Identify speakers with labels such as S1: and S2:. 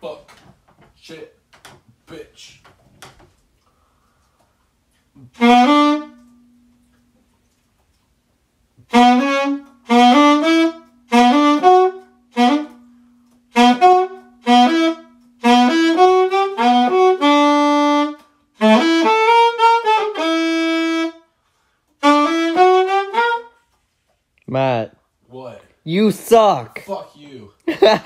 S1: fuck, shit, bitch.
S2: Matt,
S1: What?
S2: you suck.
S1: Fuck you.